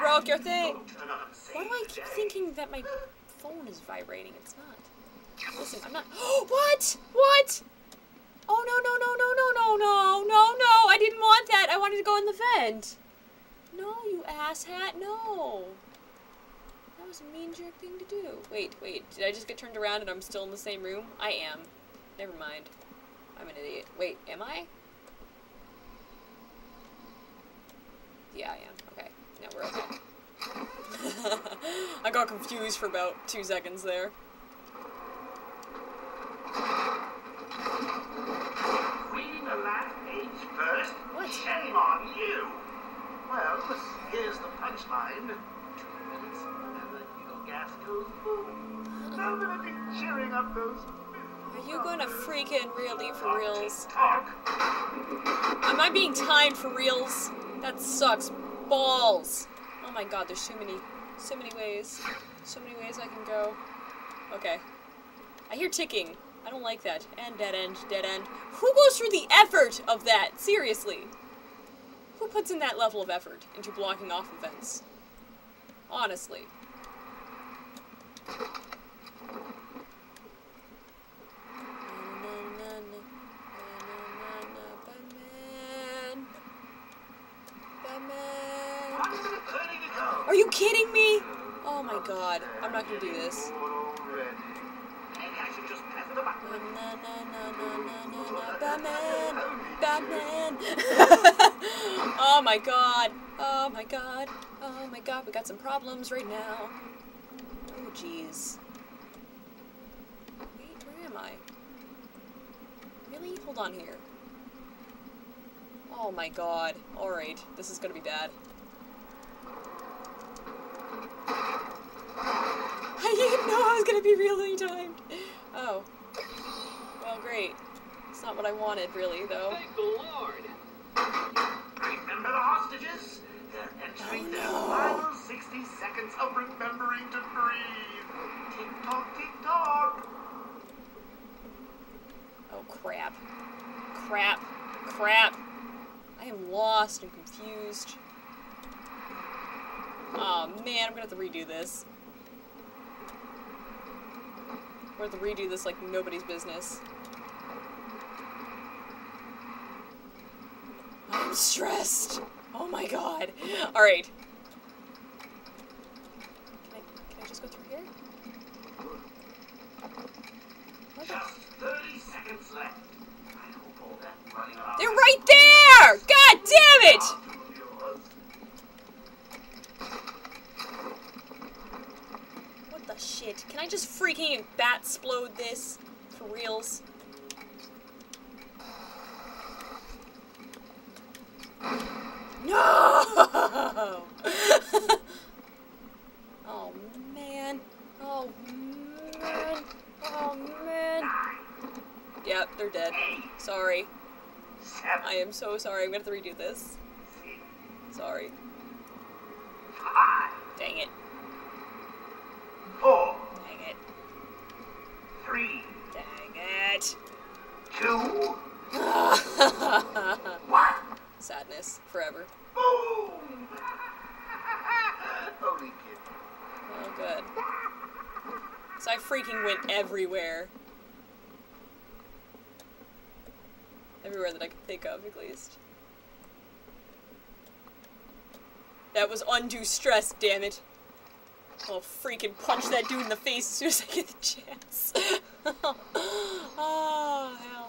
broke your thing. Why do I keep thinking that my phone is vibrating? It's not. Listen, I'm not. what? What? Oh no no no no no no no no no! I didn't want that. I wanted to go in the vent. No, you asshat. No. That was a mean jerk thing to do. Wait, wait. Did I just get turned around and I'm still in the same room? I am. Never mind. I'm an idiot. Wait, am I? Yeah, I am. Okay. Now we're okay. I got confused for about two seconds there. Reading the last page first? What? Shame on you! Well, here's the punchline. Two minutes, and the needle gas goes boom. Definitely cheering up those. Are you gonna freaking really for reals? Am I being timed for reals? That sucks balls. Oh my god, there's so many, so many ways. So many ways I can go. Okay. I hear ticking. I don't like that. And dead end, dead end. Who goes through the effort of that? Seriously. Who puts in that level of effort into blocking off events? Honestly. Batman. Batman. One minute thirty to go. Are you kidding me? Oh my god. I'm not gonna do this. Batman! Batman! oh my god! Oh my god! Oh my god, we got some problems right now. Oh jeez. Wait, where am I? Really? Hold on here. Oh my god. Alright, this is gonna be bad. I didn't know I was gonna be really timed. Oh. Well, great. It's not what I wanted, really, though. Thank the Lord. Remember the hostages? They're entering their Oh, no. final 60 seconds of remembering to breathe. Tick tock, tick tock. Oh, crap. Crap. Crap. I am lost and confused. Oh, man, I'm gonna have to redo this. We're gonna redo this like nobody's business. I'm stressed. Oh my god. Alright. Can I, can I just go through here? What the- Just 30 seconds left. I hope all that running around. They're right there! God damn it! What the shit? Can I just freaking bat explode this? For reals? No! oh man. Oh man. Oh man. Yep, they're dead. Sorry. I am so sorry. I'm gonna have to redo this. Sorry. Dang it. four, Dang it. three, Dang it. Two, one. Sadness. Forever. Boom! Only kid. Oh, good. So I freaking went everywhere. Everywhere that I could think of, at least. That was undue stress, damn it. I'll freaking punch that dude in the face as soon as I get the chance. oh